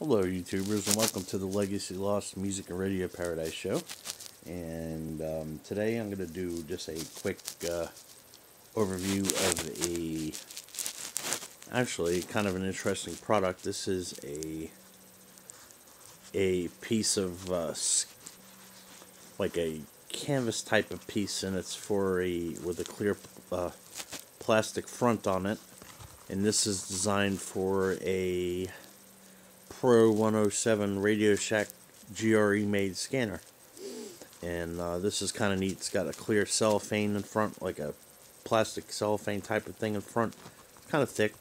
Hello, YouTubers, and welcome to the Legacy Lost Music and Radio Paradise Show. And um, today I'm going to do just a quick uh, overview of a, actually, kind of an interesting product. This is a a piece of uh, like a canvas type of piece, and it's for a with a clear uh, plastic front on it. And this is designed for a Pro 107 Radio Shack GRE made scanner. And uh, this is kind of neat. It's got a clear cellophane in front, like a plastic cellophane type of thing in front. Kind of thick.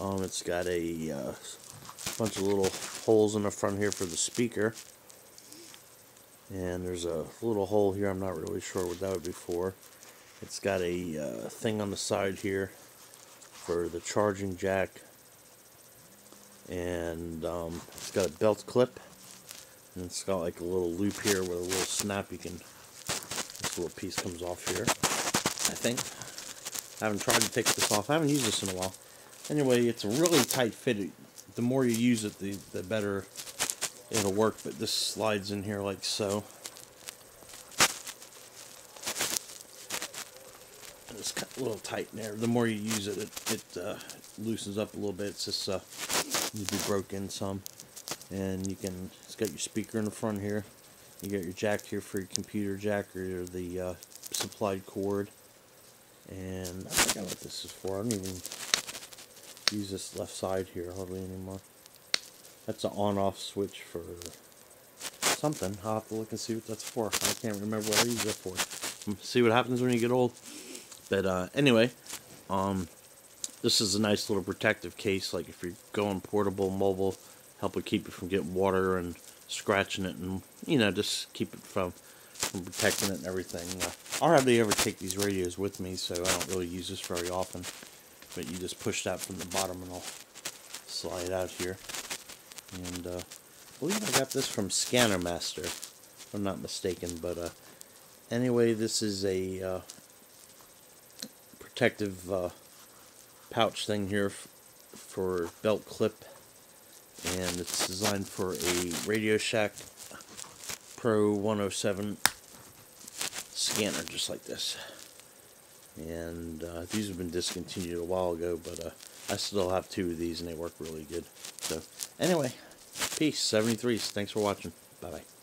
Um, it's got a uh, bunch of little holes in the front here for the speaker. And there's a little hole here. I'm not really sure what that would be for. It's got a uh, thing on the side here for the charging jack and um, it's got a belt clip. And it's got like a little loop here with a little snap. You can this little piece comes off here I think. I haven't tried to take this off. I haven't used this in a while. Anyway it's a really tight fit. The more you use it the, the better it'll work. But this slides in here like so it's a little tight in there. The more you use it it, it uh, loosens up a little bit. It's just uh, need to be broken some. And you can it's got your speaker in the front here. You got your jack here for your computer jack or the uh, supplied cord. And I forgot what this is for I don't even use this left side here hardly anymore. That's an on-off switch for something. I'll have to look and see what that's for. I can't remember what I use it for. See what happens when you get old but uh, anyway um, this is a nice little protective case, like if you're going portable, mobile, help it keep it from getting water and scratching it, and you know, just keep it from from protecting it and everything. Uh, I hardly ever take these radios with me, so I don't really use this very often. But you just push that from the bottom, and I'll slide out here. And uh, I believe I got this from Scanner Master, if I'm not mistaken. But uh, anyway, this is a uh, protective uh, pouch thing here for belt clip. And it's designed for a Radio Shack Pro 107 scanner just like this. And uh, these have been discontinued a while ago but uh, I still have two of these and they work really good. So anyway peace. 73s thanks for watching. Bye bye